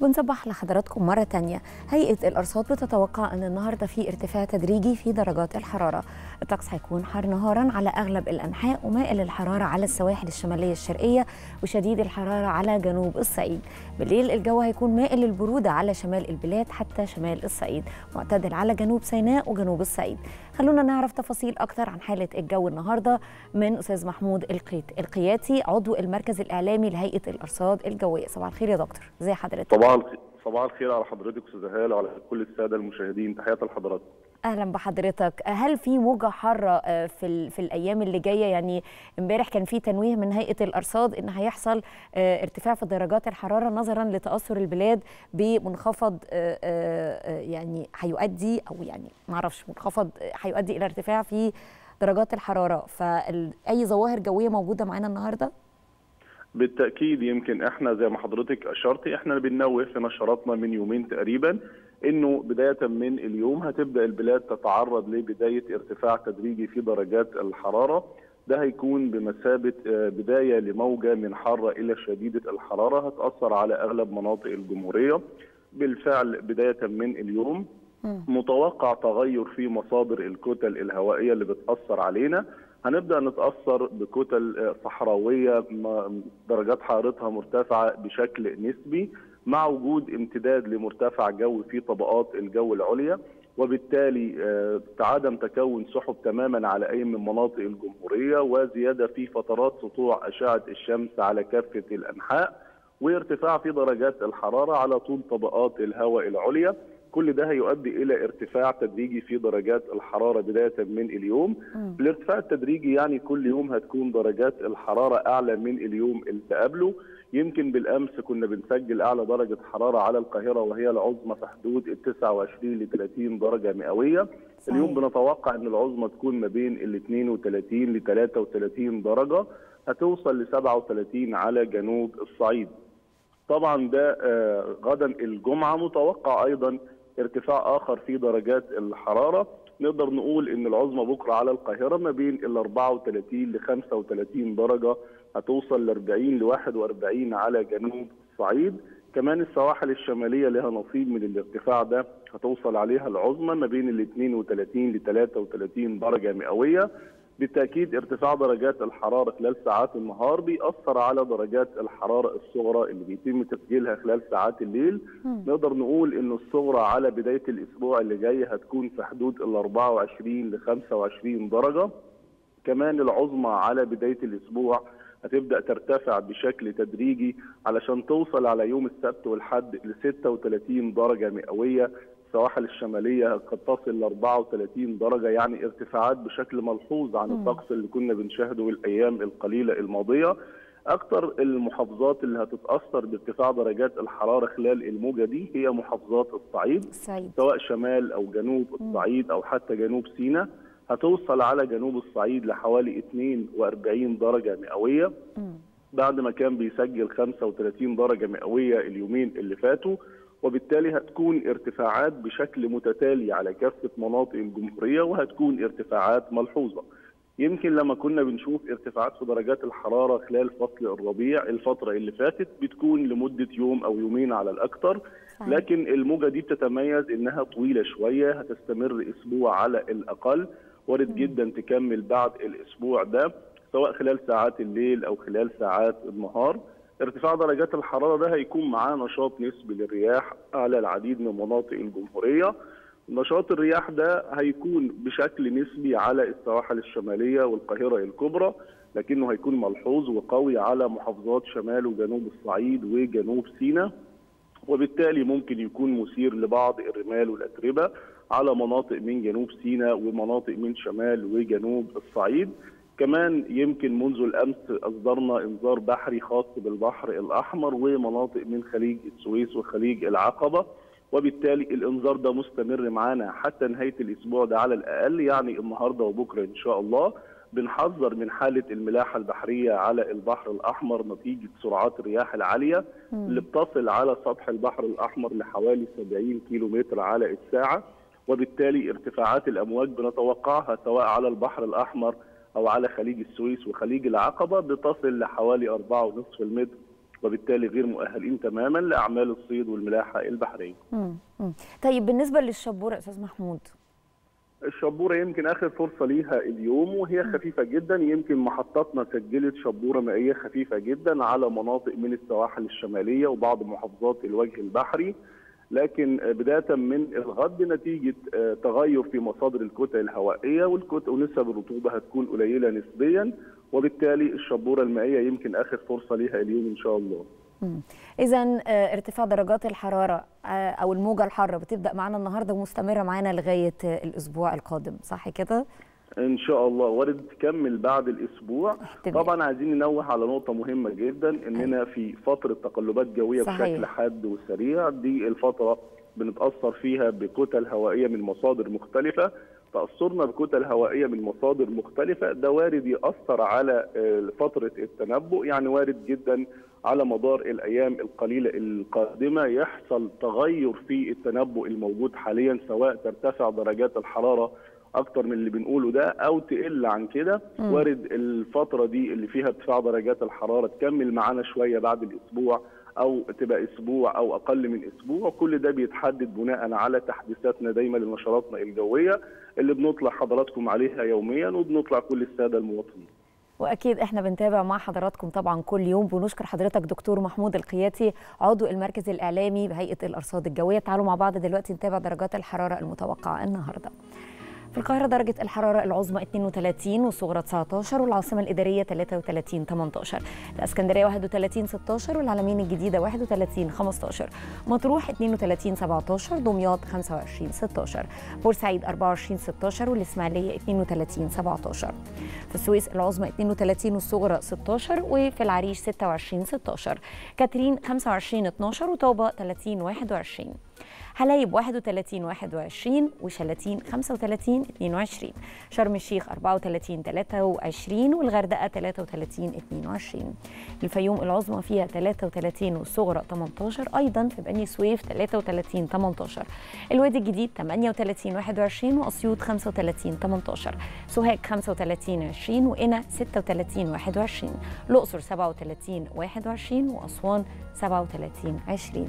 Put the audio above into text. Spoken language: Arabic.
ونصبح لحضراتكم مرة تانية. هيئة الأرصاد بتتوقع أن النهاردة في ارتفاع تدريجي في درجات الحرارة. الطقس هيكون حار نهارا على أغلب الأنحاء ومائل الحرارة على السواحل الشمالية الشرقية وشديد الحرارة على جنوب الصعيد. بالليل الجو هيكون مائل للبرودة على شمال البلاد حتى شمال الصعيد. معتدل على جنوب سيناء وجنوب الصعيد. خلونا نعرف تفاصيل أكتر عن حالة الجو النهاردة من أستاذ محمود القيت القياتي عضو المركز الإعلامي لهيئة الأرصاد الجوية. صباح الخير يا دكتور. ازي حضرتك؟ صباح الخير صباح الخير على حضرتك أستاذ هالة وعلى كل السادة المشاهدين. تحياتي لحضراتكم. أهلا بحضرتك. هل في موجه حاره في في الأيام اللي جاية؟ يعني امبارح كان في تنويه من هيئة الأرصاد إن هيحصل آه، ارتفاع في درجات الحرارة نظرا لتأثر البلاد بمنخفض آه، آه، يعني هيؤدي أو يعني ما أعرفش منخفض آه، هيؤدي إلى ارتفاع في درجات الحرارة. فاي ظواهر جوية موجودة معانا النهارده؟ بالتأكيد يمكن إحنا زي ما حضرتك اشرتي إحنا بننوه في نشراتنا من يومين تقريبا إنه بداية من اليوم هتبدأ البلاد تتعرض لبداية ارتفاع تدريجي في درجات الحرارة. ده هيكون بمثابة آه، بداية لموجة من حارة إلى شديدة الحرارة هتأثر على أغلب مناطق الجمهورية. بالفعل بداية من اليوم. متوقع تغير في مصادر الكتل الهوائية اللي بتأثر علينا. هنبدأ نتأثر بكتل صحراوية درجات حرارتها مرتفعة بشكل نسبي مع وجود امتداد لمرتفع جوي في طبقات الجو العليا وبالتالي آه، عدم تكون سحب تماما على أي من مناطق الجمهورية وزيادة في فترات سطوع أشعة الشمس على كافة الأنحاء وارتفاع في درجات الحرارة على طول طبقات الهواء العليا. كل ده هيؤدي إلى ارتفاع تدريجي في درجات الحرارة بداية من اليوم. الارتفاع التدريجي يعني كل يوم هتكون درجات الحرارة أعلى من اليوم اللي قبله. يمكن بالأمس كنا بنسجل أعلى درجة حرارة على القاهرة وهي العظمى في حدود ال 29 ل 30 درجة مئوية. صحيح. اليوم بنتوقع إن العظمى تكون ما بين ال 32 ل 33 درجة هتوصل ل 37 على جنوب الصعيد. طبعا ده آه، غدا الجمعة متوقع أيضا ارتفاع آخر في درجات الحرارة. نقدر نقول إن العظمى بكرة على القاهرة ما بين ال 34 ل 35 درجة هتوصل ل 40 ل 41 على جنوب الصعيد كمان السواحل الشمالية لها نصيب من الارتفاع ده هتوصل عليها العظمى ما بين ال 32 ل 33 درجة مئوية. بالتأكيد ارتفاع درجات الحرارة خلال ساعات النهار بيأثر على درجات الحرارة الصغرى اللي بيتم تسجيلها خلال ساعات الليل. نقدر نقول إن الصغرى على بداية الأسبوع اللي جاي هتكون في حدود ال 24 ل 25 درجة. كمان العظمى على بداية الأسبوع هتبدأ ترتفع بشكل تدريجي علشان توصل على يوم السبت والحد ل 36 درجة مئوية. السواحل الشمالية قد تصل ل 34 درجة يعني ارتفاعات بشكل ملحوظ عن الطقس اللي كنا بنشاهده الأيام القليلة الماضية. أكثر المحافظات اللي هتتأثر بارتفاع درجات الحرارة خلال الموجة دي هي محافظات الصعيد الصعيد. سواء شمال أو جنوب الصعيد أو حتى جنوب سيناء. هتوصل على جنوب الصعيد لحوالي 42 درجة مئوية. بعد ما كان بيسجل 35 درجة مئوية اليومين اللي فاتوا وبالتالي هتكون ارتفاعات بشكل متتالي على كافة مناطق الجمهورية وهتكون ارتفاعات ملحوظة. يمكن لما كنا بنشوف ارتفاعات في درجات الحرارة خلال فصل الربيع الفترة اللي فاتت بتكون لمدة يوم أو يومين على الأكثر صحيح. لكن الموجة دي بتتميز إنها طويلة شوية هتستمر أسبوع على الأقل وارد جدا تكمل بعد الأسبوع ده سواء خلال ساعات الليل أو خلال ساعات النهار ارتفاع درجات الحرارة ده هيكون معاه نشاط نسبي للرياح على العديد من مناطق الجمهورية. نشاط الرياح ده هيكون بشكل نسبي على السواحل الشمالية والقاهرة الكبرى لكنه هيكون ملحوظ وقوي على محافظات شمال وجنوب الصعيد وجنوب سيناء. وبالتالي ممكن يكون مثير لبعض الرمال والأتربة على مناطق من جنوب سيناء ومناطق من شمال وجنوب الصعيد. كمان يمكن منذ الأمس أصدرنا إنذار بحري خاص بالبحر الأحمر ومناطق من خليج السويس وخليج العقبة وبالتالي الإنذار ده مستمر معانا حتى نهاية الأسبوع ده على الأقل يعني النهارده وبكرة إن شاء الله بنحذر من حالة الملاحة البحرية على البحر الأحمر نتيجة سرعات الرياح العالية اللي بتصل على سطح البحر الأحمر لحوالي 70 كيلو متر على الساعة وبالتالي ارتفاعات الأمواج بنتوقعها سواء على البحر الأحمر أو على خليج السويس وخليج العقبة بتصل لحوالي 4.5 المتر وبالتالي غير مؤهلين تماما لأعمال الصيد والملاحة البحرية. مم. مم. طيب بالنسبة للشبورة أستاذ محمود الشبورة يمكن آخر فرصة ليها اليوم وهي خفيفة جدا يمكن محطاتنا سجلت شبورة مائية خفيفة جدا على مناطق من السواحل الشمالية وبعض محافظات الوجه البحري لكن بداية من الغد نتيجة تغير في مصادر الكتل الهوائية والكتل ونسب الرطوبة هتكون قليلة نسبيا وبالتالي الشبورة المائية يمكن آخر فرصة ليها اليوم إن شاء الله. اذا ارتفاع درجات الحرارة أو الموجة الحارة بتبدأ معانا النهارده ومستمرة معانا لغاية الأسبوع القادم صح كده إن شاء الله وارد تكمل بعد الأسبوع. طبعا عايزين ننوه على نقطة مهمة جدا إننا في فترة تقلبات جوية صحيح. بشكل حاد وسريع دي الفترة بنتأثر فيها بكتل هوائية من مصادر مختلفة تأثرنا بكتل هوائية من مصادر مختلفة ده وارد يأثر على فترة التنبؤ يعني وارد جدا على مدار الأيام القليلة القادمة يحصل تغير في التنبؤ الموجود حاليا سواء ترتفع درجات الحرارة أكتر من اللي بنقوله ده أو تقل عن كده. وارد الفترة دي اللي فيها ارتفاع درجات الحرارة تكمل معانا شوية بعد الأسبوع أو تبقى أسبوع أو أقل من أسبوع. كل ده بيتحدد بناء على تحديثاتنا دايما لنشراتنا الجوية اللي بنطلع حضراتكم عليها يوميا وبنطلع كل السادة المواطنين. وأكيد إحنا بنتابع مع حضراتكم طبعا كل يوم. بنشكر حضرتك دكتور محمود القياتي عضو المركز الإعلامي بهيئة الأرصاد الجوية. تعالوا مع بعض دلوقتي نتابع درجات الحرارة المتوقعة النهارده. في القاهرة درجة الحرارة العظمى 32 والصغرى 19 والعاصمة الإدارية 33 18 الإسكندرية 31 16 والعلمين الجديدة 31 15 مطروح 32 17 دمياط 25 16 بورسعيد 24 16 والإسماعيلية 32 17 في السويس العظمى 32 والصغرى 16 وفي العريش 26 16 كاترين 25 12 وطوبة 30 21 حلايب 31 21 وشلاتين 35 22 شرم الشيخ 34 23 والغردقة 33 22 الفيوم العظمى فيها 33 والصغرى 18 أيضا في بني سويف 33 18 الوادي الجديد 38 21 وأسيوط 35 18 سوهاج 35 20 وقنا 36 21 الأقصر 37 21 وأسوان 37 20